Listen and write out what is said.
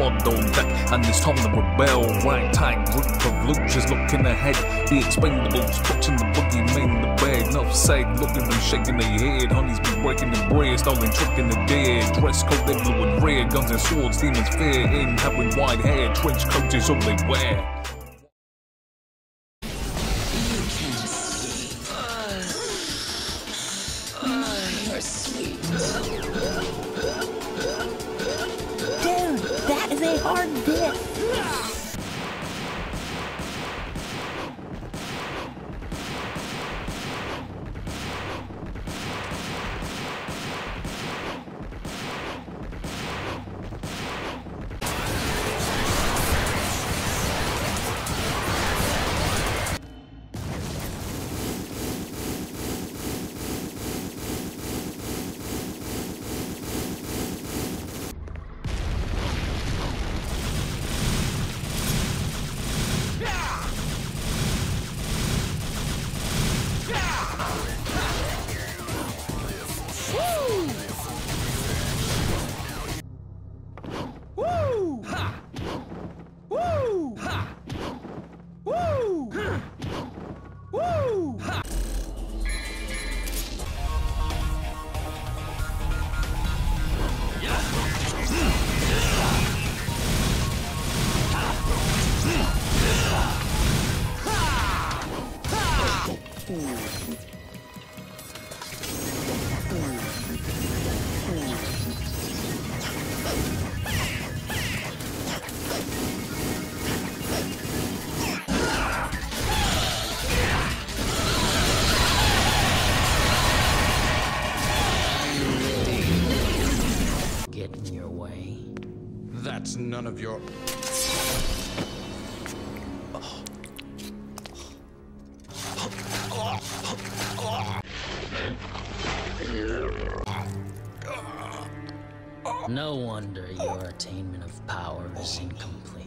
squad on deck, and it's time to rebel. Ragtag group of luchas looking ahead. The expendables watching the boogeyman the bed. Enough said, looking and shaking their head. Honey's been breaking the bread, stolen tricking the dead. Dress code they blue and red, guns and swords, demons fear in, having white hair. Trench coats is all they wear. A hard bit. Get That's none of your. No wonder your attainment of power is incomplete.